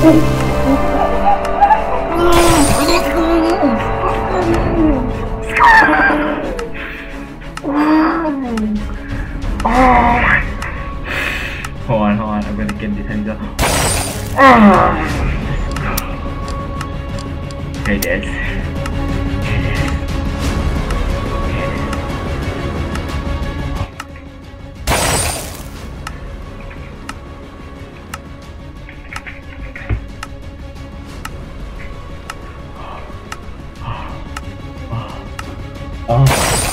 Hold on, hold on. I'm gonna get this hands up. Okay, guys. Oh.